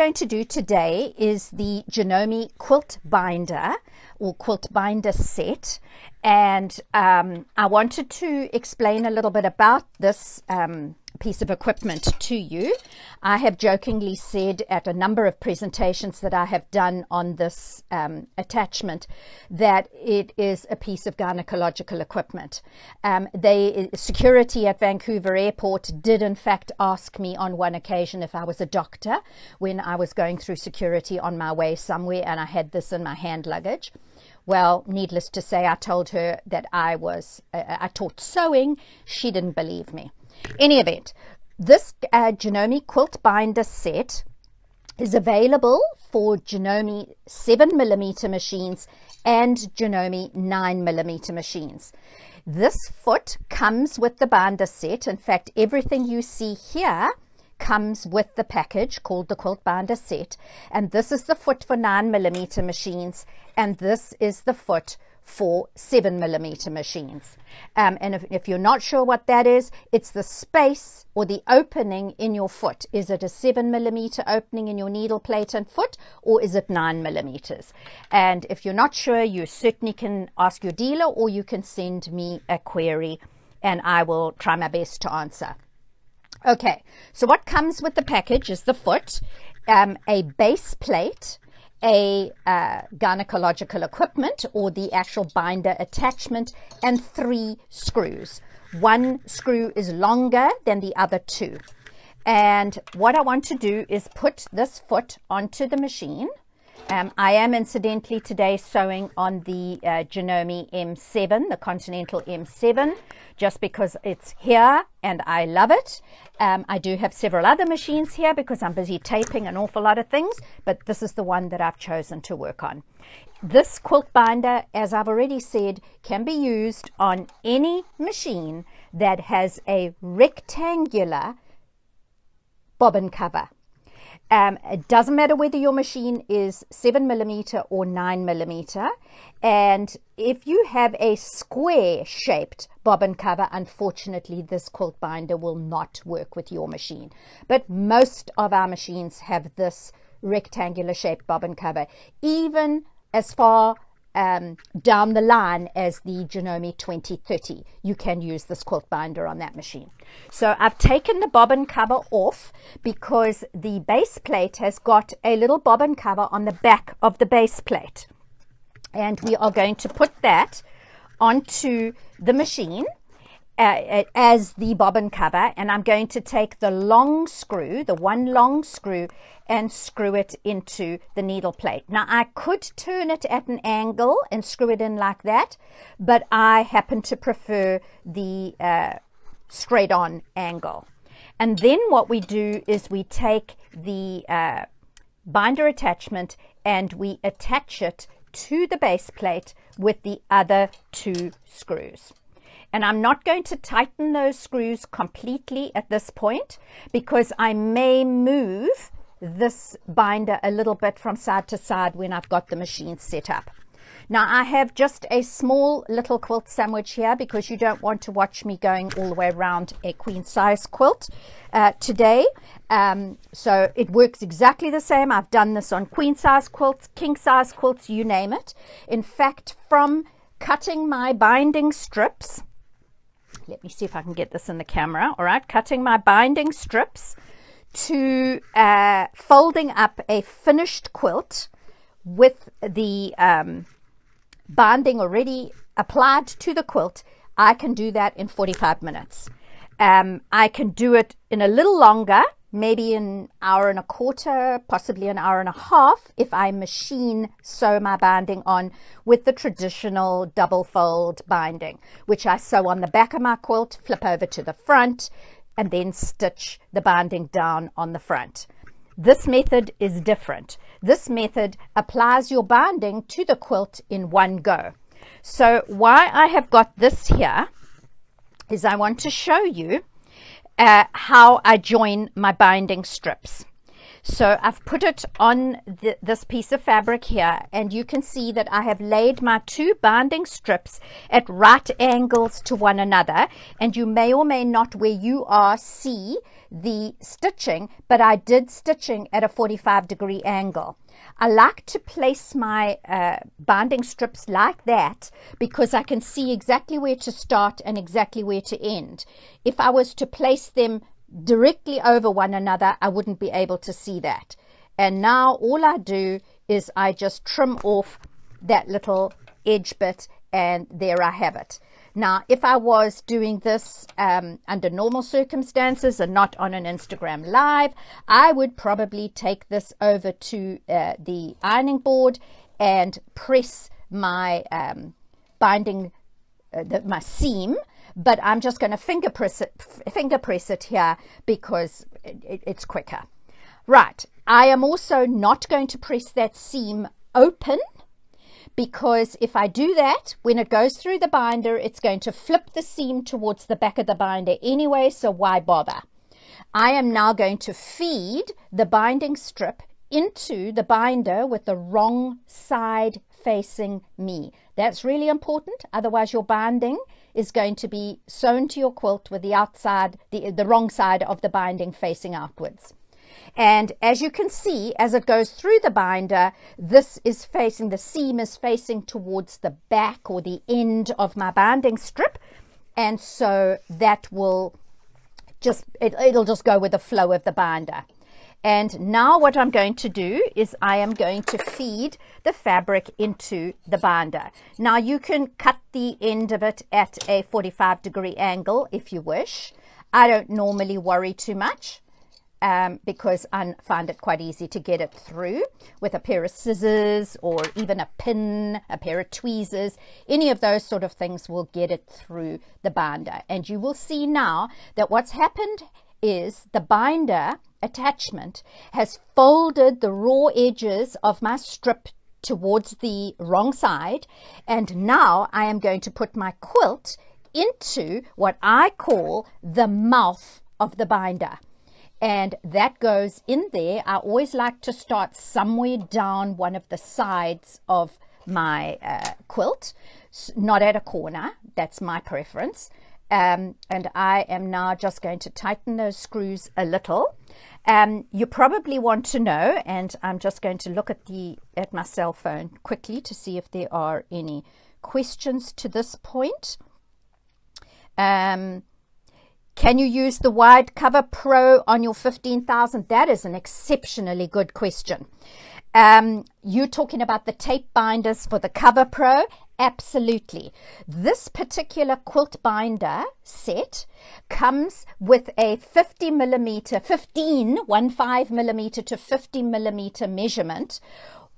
going to do today is the Janome quilt binder or quilt binder set. And um, I wanted to explain a little bit about this um, piece of equipment to you. I have jokingly said at a number of presentations that I have done on this um, attachment that it is a piece of gynecological equipment. Um, they security at Vancouver Airport did in fact ask me on one occasion if I was a doctor when I was going through security on my way somewhere and I had this in my hand luggage. Well, needless to say, I told her that I was, uh, I taught sewing. She didn't believe me. Any event, this uh, Janome quilt binder set is available for Janome 7 millimeter machines and Janome 9 millimeter machines. This foot comes with the binder set. In fact, everything you see here comes with the package called the quilt binder set. And this is the foot for 9 millimeter machines, and this is the foot for 7 millimeter machines. Um, and if, if, you're not sure what that is, it's the space or the opening in your foot. Is it a 7 millimeter opening in your needle plate and foot, or is it 9 millimeters? And if you're not sure, you certainly can ask your dealer or you can send me a query and I will try my best to answer. Okay, so what comes with the package is the foot, um, a base plate, a uh, gynecological equipment or the actual binder attachment, and three screws. One screw is longer than the other two. And what I want to do is put this foot onto the machine. Um, I am incidentally today sewing on the uh, Janome M7, the Continental M7, just because it's here and I love it. Um, I do have several other machines here because I'm busy taping an awful lot of things, but this is the one that I've chosen to work on. This quilt binder, as I've already said, can be used on any machine that has a rectangular bobbin cover. Um, it doesn't matter whether your machine is 7 millimeter or 9 millimeter. And if you have a square shaped bobbin cover, unfortunately, this quilt binder will not work with your machine. But most of our machines have this rectangular shaped bobbin cover, even as far um, down the line as the Janome 2030. You can use this quilt binder on that machine. So I've taken the bobbin cover off because the base plate has got a little bobbin cover on the back of the base plate. And we are going to put that onto the machine uh, as the bobbin cover and I'm going to take the long screw, the one long screw and screw it into the needle plate. Now I could turn it at an angle and screw it in like that, but I happen to prefer the uh, straight on angle. And then what we do is we take the uh, binder attachment and we attach it to the base plate with the other two screws. And I'm not going to tighten those screws completely at this point because I may move this binder a little bit from side to side when I've got the machine set up. Now I have just a small little quilt sandwich here because you don't want to watch me going all the way around a queen size quilt uh, today. Um, so it works exactly the same. I've done this on queen size quilts, king size quilts, you name it. In fact, from cutting my binding strips, let me see if I can get this in the camera. All right, cutting my binding strips to uh, folding up a finished quilt with the um, binding already applied to the quilt. I can do that in 45 minutes. Um, I can do it in a little longer maybe an hour and a quarter, possibly an hour and a half if I machine sew my binding on with the traditional double fold binding, which I sew on the back of my quilt, flip over to the front, and then stitch the binding down on the front. This method is different. This method applies your binding to the quilt in one go. So why I have got this here is I want to show you uh, how I join my binding strips. So I've put it on this piece of fabric here and you can see that I have laid my two binding strips at right angles to one another and you may or may not where you are see the stitching but I did stitching at a 45 degree angle. I like to place my uh, binding strips like that because I can see exactly where to start and exactly where to end. If I was to place them directly over one another, I wouldn't be able to see that. And now all I do is I just trim off that little edge bit and there I have it. Now, if I was doing this um, under normal circumstances and not on an Instagram live, I would probably take this over to uh, the ironing board and press my um, binding, uh, the, my seam but I'm just going to finger press it, finger press it here because it, it, it's quicker. Right, I am also not going to press that seam open because if I do that, when it goes through the binder, it's going to flip the seam towards the back of the binder anyway, so why bother? I am now going to feed the binding strip into the binder with the wrong side facing me. That's really important, otherwise your binding is going to be sewn to your quilt with the outside, the, the wrong side of the binding facing outwards. And as you can see, as it goes through the binder, this is facing, the seam is facing towards the back or the end of my binding strip. And so that will just, it, it'll just go with the flow of the binder. And now what I'm going to do is I am going to feed the fabric into the binder. Now you can cut the end of it at a 45 degree angle if you wish. I don't normally worry too much um, because I find it quite easy to get it through with a pair of scissors or even a pin, a pair of tweezers. Any of those sort of things will get it through the binder. And you will see now that what's happened is the binder attachment has folded the raw edges of my strip towards the wrong side and now I am going to put my quilt into what I call the mouth of the binder and that goes in there. I always like to start somewhere down one of the sides of my uh, quilt, not at a corner. That's my preference. Um, and I am now just going to tighten those screws a little. Um, you probably want to know, and I'm just going to look at the at my cell phone quickly to see if there are any questions to this point. Um, can you use the Wide Cover Pro on your 15,000? That is an exceptionally good question. Um, you're talking about the tape binders for the Cover Pro Absolutely. This particular quilt binder set comes with a 50 millimeter, 15, 15 millimeter to 50 millimeter measurement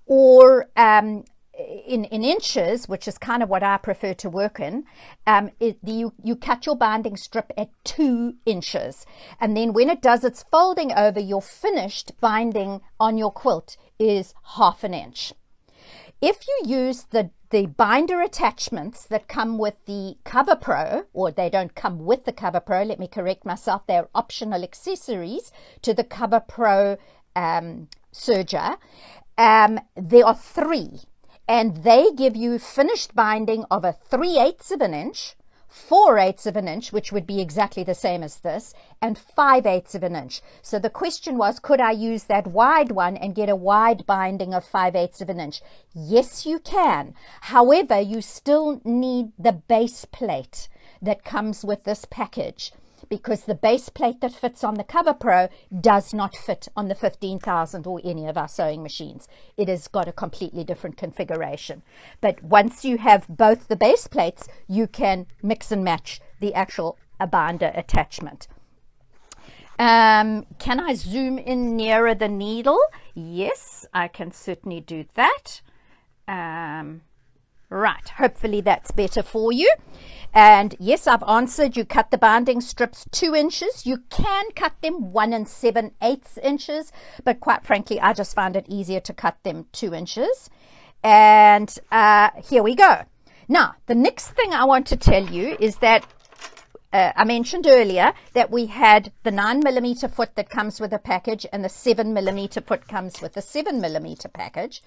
or um, in, in inches, which is kind of what I prefer to work in, um, it, you, you cut your binding strip at two inches. And then when it does its folding over, your finished binding on your quilt is half an inch. If you use the the binder attachments that come with the Cover Pro, or they don't come with the Cover Pro, let me correct myself, they're optional accessories to the Cover Pro um, serger. Um, there are three, and they give you finished binding of a 3 eighths of an inch, 4 eighths of an inch, which would be exactly the same as this, and 5 eighths of an inch. So the question was, could I use that wide one and get a wide binding of 5 eighths of an inch? Yes, you can. However, you still need the base plate that comes with this package because the base plate that fits on the Cover Pro does not fit on the 15,000 or any of our sewing machines. It has got a completely different configuration. But once you have both the base plates, you can mix and match the actual binder attachment. Um, can I zoom in nearer the needle? Yes, I can certainly do that. Um, right, hopefully that's better for you. And yes, I've answered. You cut the binding strips two inches. You can cut them one and seven eighths inches, but quite frankly, I just find it easier to cut them two inches. And uh, here we go. Now, the next thing I want to tell you is that uh, I mentioned earlier that we had the nine millimeter foot that comes with a package and the seven millimeter foot comes with a seven millimeter package.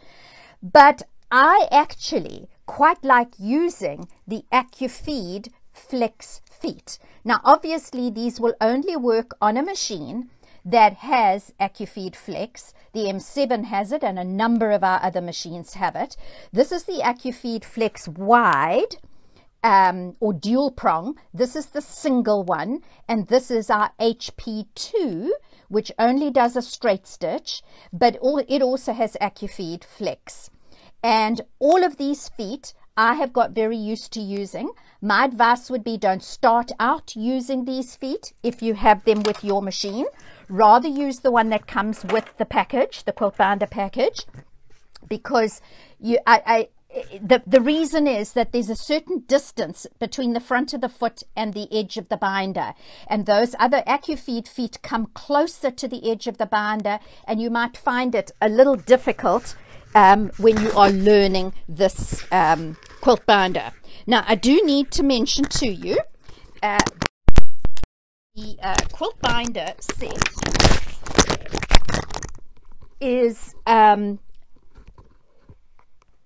But I actually quite like using the AccuFeed Flex feet. Now, obviously, these will only work on a machine that has AccuFeed Flex. The M7 has it, and a number of our other machines have it. This is the AccuFeed Flex Wide. Um, or dual prong. This is the single one, and this is our HP2, which only does a straight stitch, but all, it also has AccuFeed Flex. And all of these feet I have got very used to using. My advice would be don't start out using these feet if you have them with your machine. Rather use the one that comes with the package, the quilt binder package, because you, I, I the, the reason is that there's a certain distance between the front of the foot and the edge of the binder. And those other AccuFeed feet come closer to the edge of the binder, and you might find it a little difficult um, when you are learning this um, quilt binder. Now, I do need to mention to you uh, the uh, quilt binder set is um,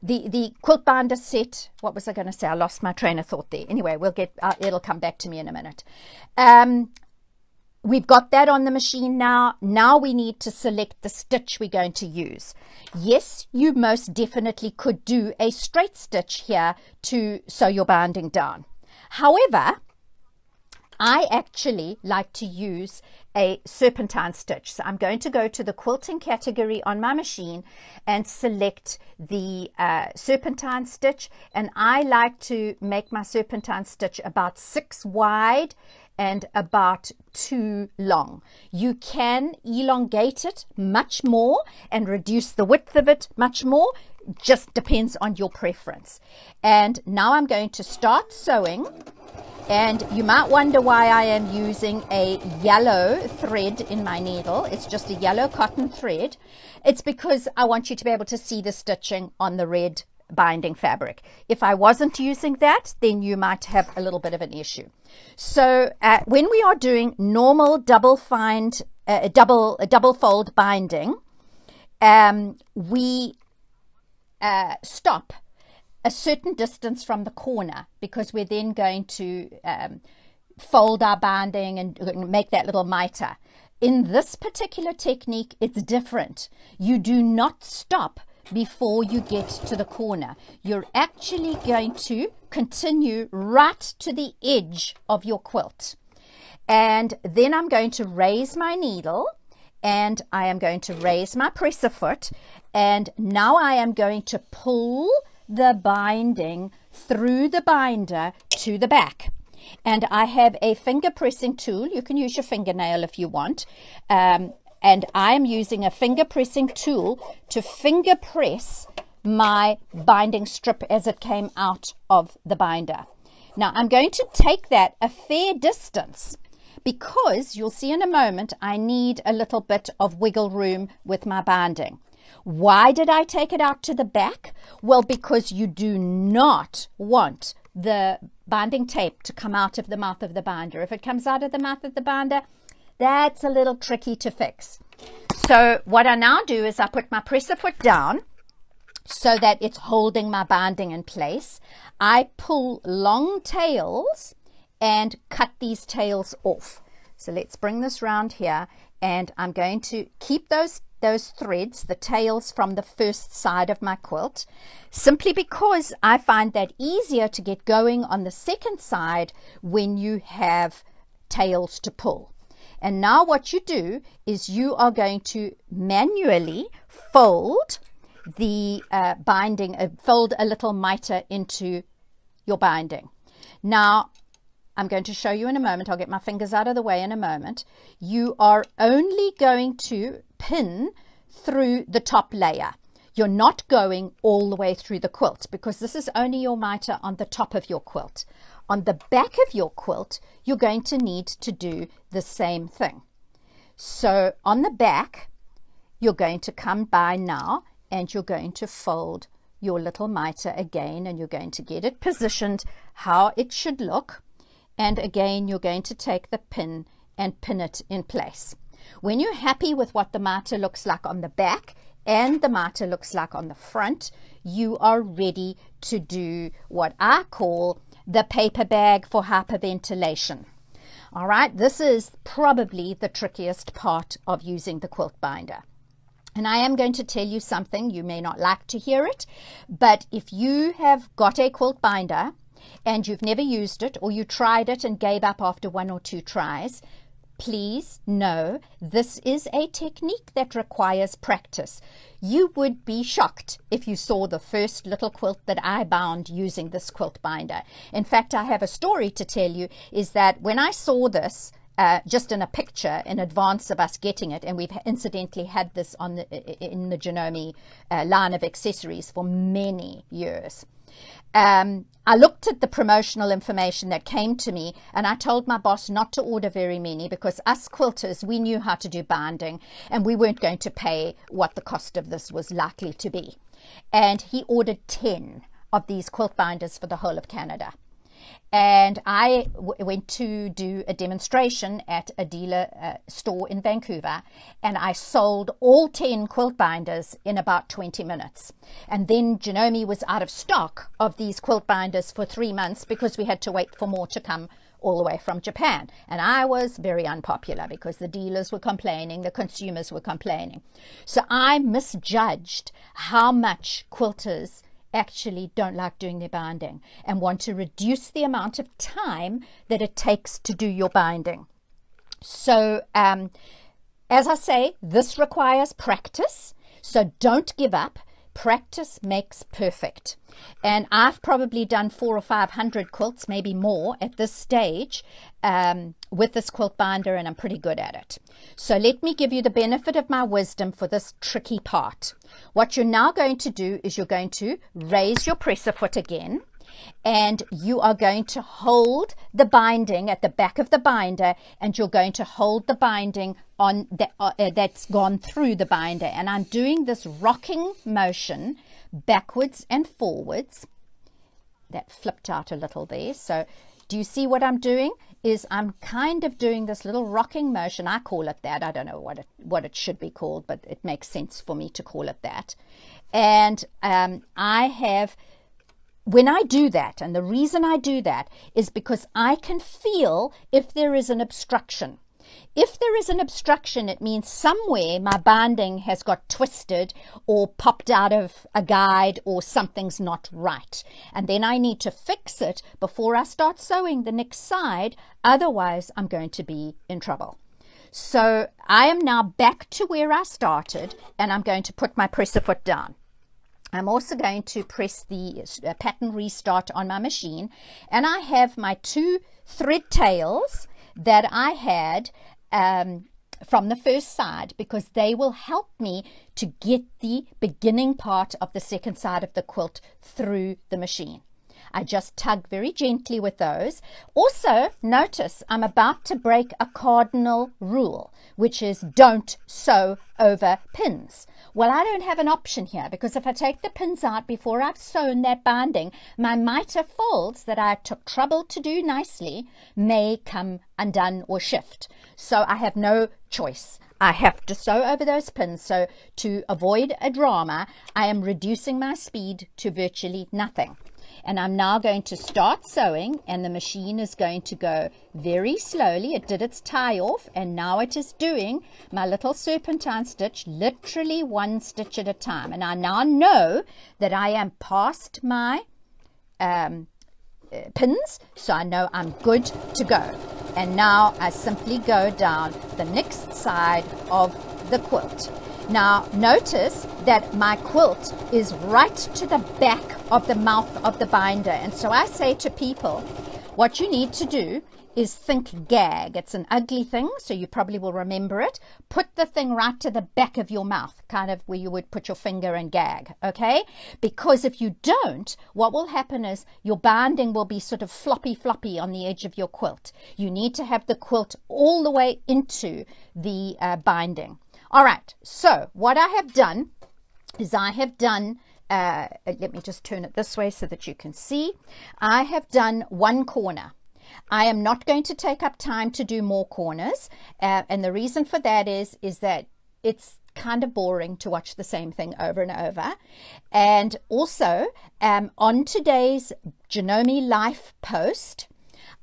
the the quilt binder set. What was I going to say? I lost my train of thought there. Anyway, we'll get. Uh, it'll come back to me in a minute. Um, We've got that on the machine now. Now we need to select the stitch we're going to use. Yes, you most definitely could do a straight stitch here to sew your binding down. However, I actually like to use a serpentine stitch. So I'm going to go to the quilting category on my machine and select the uh, serpentine stitch. And I like to make my serpentine stitch about six wide and about too long. You can elongate it much more and reduce the width of it much more. Just depends on your preference. And now I'm going to start sewing. And you might wonder why I am using a yellow thread in my needle. It's just a yellow cotton thread. It's because I want you to be able to see the stitching on the red binding fabric. If I wasn't using that, then you might have a little bit of an issue. So uh, when we are doing normal double find, uh, double double fold binding, um, we uh, stop a certain distance from the corner because we're then going to um, fold our binding and make that little mitre. In this particular technique, it's different. You do not stop before you get to the corner. You're actually going to continue right to the edge of your quilt. And then I'm going to raise my needle and I am going to raise my presser foot. And now I am going to pull the binding through the binder to the back. And I have a finger pressing tool. You can use your fingernail if you want. Um, and I'm using a finger pressing tool to finger press my binding strip as it came out of the binder. Now I'm going to take that a fair distance because you'll see in a moment I need a little bit of wiggle room with my binding. Why did I take it out to the back? Well, because you do not want the binding tape to come out of the mouth of the binder. If it comes out of the mouth of the binder, that's a little tricky to fix. So what I now do is I put my presser foot down so that it's holding my binding in place. I pull long tails and cut these tails off. So let's bring this round here and I'm going to keep those those threads, the tails from the first side of my quilt, simply because I find that easier to get going on the second side when you have tails to pull. And now what you do is you are going to manually fold the uh, binding, uh, fold a little mitre into your binding. Now, I'm going to show you in a moment. I'll get my fingers out of the way in a moment. You are only going to pin through the top layer. You're not going all the way through the quilt because this is only your mitre on the top of your quilt. On the back of your quilt, you're going to need to do the same thing. So on the back, you're going to come by now and you're going to fold your little mitre again and you're going to get it positioned how it should look. and again you're going to take the pin and pin it in place. When you're happy with what the miter looks like on the back and the miter looks like on the front, you are ready to do what I call the paper bag for hyperventilation. All right, this is probably the trickiest part of using the quilt binder. And I am going to tell you something, you may not like to hear it, but if you have got a quilt binder and you've never used it or you tried it and gave up after one or two tries, please know this is a technique that requires practice. You would be shocked if you saw the first little quilt that I bound using this quilt binder. In fact, I have a story to tell you is that when I saw this, uh, just in a picture in advance of us getting it, and we've incidentally had this on the, in the Janome uh, line of accessories for many years. Um, I looked at the promotional information that came to me and I told my boss not to order very many because us quilters, we knew how to do binding and we weren't going to pay what the cost of this was likely to be. And he ordered 10 of these quilt binders for the whole of Canada and I w- went to do a demonstration at a dealer uh, store in Vancouver, and I sold all 10 quilt binders in about 20 minutes. And then Janome was out of stock of these quilt binders for three months because we had to wait for more to come all the way from Japan. And I was very unpopular because the dealers were complaining, the consumers were complaining. So I misjudged how much quilters actually don't like doing their binding and want to reduce the amount of time that it takes to do your binding. So, um, as I say, this requires practice. So don't give up. Practice makes perfect. And I've probably done four or five hundred quilts, maybe more at this stage um, with this quilt binder, and I'm pretty good at it. So let me give you the benefit of my wisdom for this tricky part. What you're now going to do is you're going to raise your presser foot again and you are going to hold the binding at the back of the binder and you're going to hold the binding on the, uh, uh, that's gone through the binder. And I'm doing this rocking motion backwards and forwards. That flipped out a little there. So do you see what I'm doing? Is I'm kind of doing this little rocking motion. I call it that. I don't know what it what it should be called but it makes sense for me to call it that. And um, I have when I do that, and the reason I do that is because I can feel if there is an obstruction. If there is an obstruction, it means somewhere my binding has got twisted or popped out of a guide or something's not right. And then I need to fix it before I start sewing the next side. Otherwise, I'm going to be in trouble. So I am now back to where I started and I'm going to put my presser foot down. I'm also going to press the uh, pattern restart on my machine and I have my two thread tails that I had um, from the first side because they will help me to get the beginning part of the second side of the quilt through the machine. I just tug very gently with those. Also, notice I'm about to break a cardinal rule, which is don't sew over pins. Well, I don't have an option here because if I take the pins out before I've sewn that binding, my mitre folds that I took trouble to do nicely may come undone or shift. So I have no choice. I have to sew over those pins. So to avoid a drama, I am reducing my speed to virtually nothing and I'm now going to start sewing and the machine is going to go very slowly. It did its tie off and now it is doing my little serpentine stitch literally one stitch at a time. And I now know that I am past my um, uh, pins so I know I'm good to go. And now I simply go down the next side of the quilt. Now notice that my quilt is right to the back of the mouth of the binder. And so I say to people, what you need to do is think gag. It's an ugly thing, so you probably will remember it. Put the thing right to the back of your mouth, kind of where you would put your finger and gag, okay? Because if you don't, what will happen is your binding will be sort of floppy floppy on the edge of your quilt. You need to have the quilt all the way into the uh, binding. All right, so what I have done is I have done, uh, let me just turn it this way so that you can see. I have done one corner. I am not going to take up time to do more corners. Uh, and the reason for that is, is that it's kind of boring to watch the same thing over and over. And also, um, on today's Janome Life post,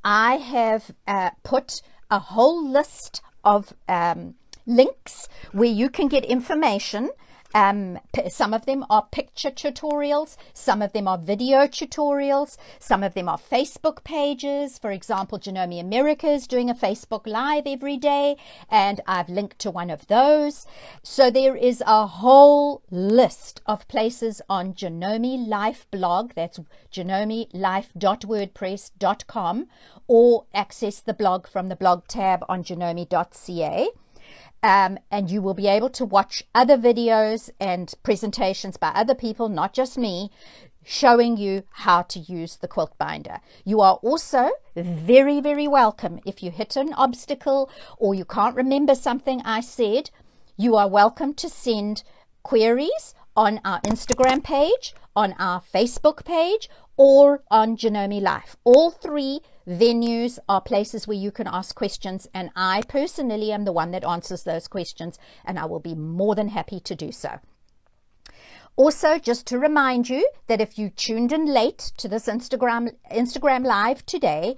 I have uh, put a whole list of um, links where you can get information um, some of them are picture tutorials, some of them are video tutorials, some of them are Facebook pages. For example, Janome America is doing a Facebook Live every day, and I've linked to one of those. So there is a whole list of places on Janome Life blog, that's janomelife.wordpress.com, or access the blog from the blog tab on janome.ca. Um, and you will be able to watch other videos and presentations by other people, not just me, showing you how to use the quilt binder. You are also very, very welcome if you hit an obstacle or you can't remember something I said. You are welcome to send queries on our Instagram page, on our Facebook page, or on Janome Life. All three venues are places where you can ask questions, and I personally am the one that answers those questions, and I will be more than happy to do so. Also, just to remind you that if you tuned in late to this Instagram Instagram live today,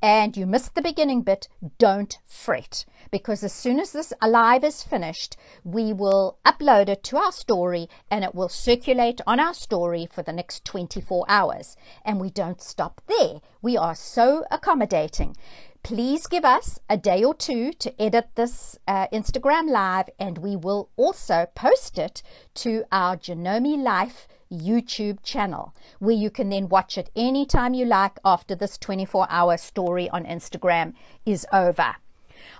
and you missed the beginning bit, don't fret because as soon as this live is finished, we will upload it to our story and it will circulate on our story for the next 24 hours. And we don't stop there. We are so accommodating. Please give us a day or two to edit this uh, Instagram live and we will also post it to our Janome Life YouTube channel where you can then watch it anytime you like after this 24 hour story on Instagram is over.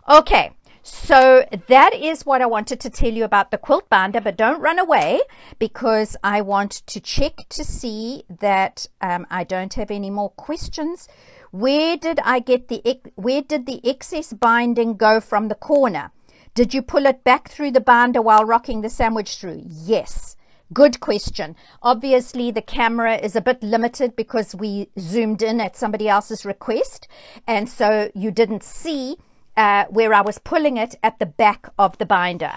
Okay, so that is what I wanted to tell you about the quilt binder, but don't run away because I want to check to see that um, I don't have any more questions. Where did I get the, where did the excess binding go from the corner? Did you pull it back through the binder while rocking the sandwich through? Yes. Good question. Obviously, the camera is a bit limited because we zoomed in at somebody else's request. And so you didn't see uh, where I was pulling it at the back of the binder.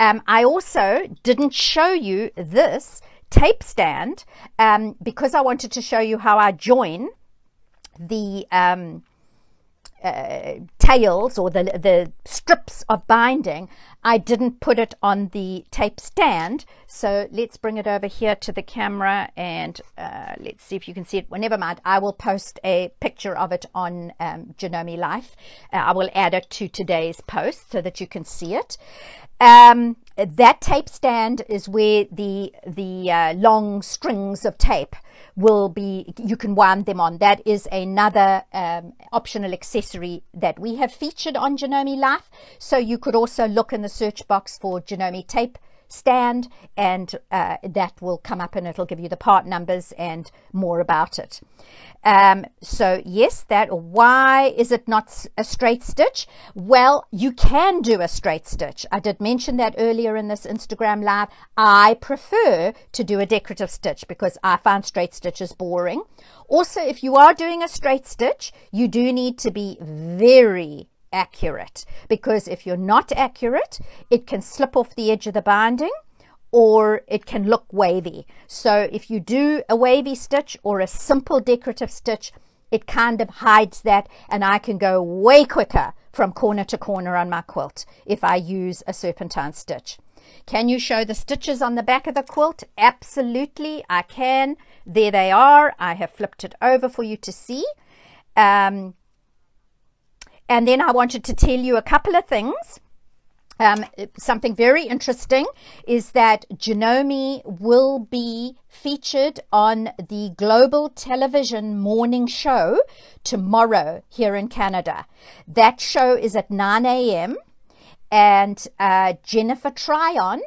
Um, I also didn't show you this tape stand um, because I wanted to show you how I join the um, uh, tails or the, the strips of binding, I didn't put it on the tape stand. So let's bring it over here to the camera and uh, let's see if you can see it. Well, never mind. I will post a picture of it on um, Janome Life. Uh, I will add it to today's post so that you can see it. Um, that tape stand is where the the uh, long strings of tape will be you can wind them on. That is another um, optional accessory that we have featured on Janome Life. So you could also look in the search box for Janome tape stand and uh, that will come up and it'll give you the part numbers and more about it. Um, so yes, that why is it not a straight stitch? Well, you can do a straight stitch. I did mention that earlier in this Instagram live. I prefer to do a decorative stitch because I find straight stitches boring. Also, if you are doing a straight stitch, you do need to be very accurate because if you're not accurate, it can slip off the edge of the binding or it can look wavy. So if you do a wavy stitch or a simple decorative stitch, it kind of hides that and I can go way quicker from corner to corner on my quilt if I use a serpentine stitch. Can you show the stitches on the back of the quilt? Absolutely, I can. There they are. I have flipped it over for you to see. Um, and then I wanted to tell you a couple of things. Um, something very interesting is that Janome will be featured on the Global Television Morning Show tomorrow here in Canada. That show is at 9 a.m. And uh, Jennifer Tryon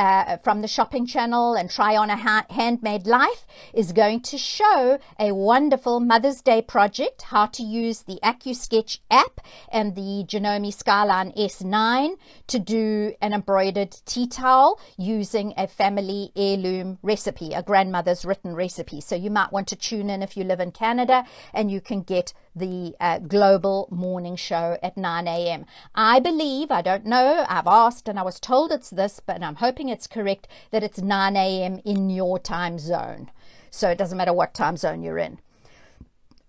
uh, from the shopping channel and try on a ha- handmade life is going to show a wonderful Mother's Day project, how to use the AccuSketch app and the Janome Skyline S9 to do an embroidered tea towel using a family heirloom recipe, a grandmother's written recipe. So you might want to tune in if you live in Canada and you can get the uh, global morning show at 9 a.m. I believe, I don't know, I've asked and I was told it's this, but I'm hoping it's correct that it's 9 a.m. in your time zone. So it doesn't matter what time zone you're in.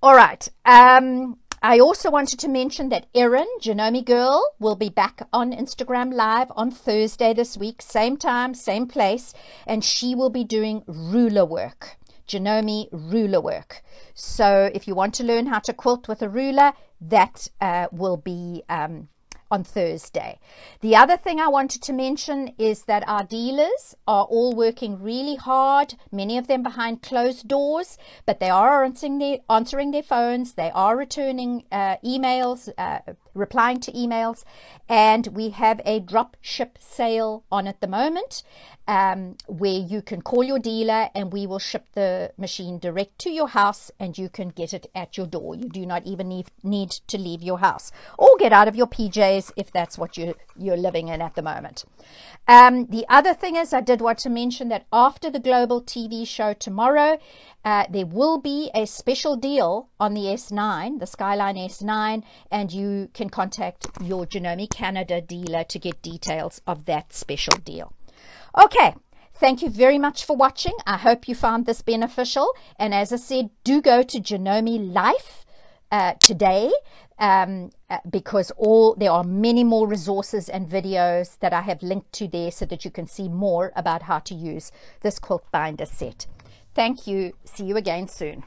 All right. Um, I also wanted to mention that Erin, Janome Girl, will be back on Instagram Live on Thursday this week, same time, same place, and she will be doing ruler work. Janome ruler work. So if you want to learn how to quilt with a ruler, that uh, will be um, on Thursday. The other thing I wanted to mention is that our dealers are all working really hard, many of them behind closed doors, but they are answering their, answering their phones, they are returning uh, emails, uh, replying to emails, and we have a drop ship sale on at the moment um, where you can call your dealer and we will ship the machine direct to your house and you can get it at your door. You do not even need, need to leave your house or get out of your PJs if that's what you, you're living in at the moment. Um, the other thing is, I did want to mention that after the global TV show tomorrow, uh, there will be a special deal on the S9, the Skyline S9, and you can contact your Janome Canada dealer to get details of that special deal. Okay, thank you very much for watching. I hope you found this beneficial. And as I said, do go to Janome Life uh, today um, uh, because all there are many more resources and videos that I have linked to there so that you can see more about how to use this quilt binder set. Thank you. See you again soon.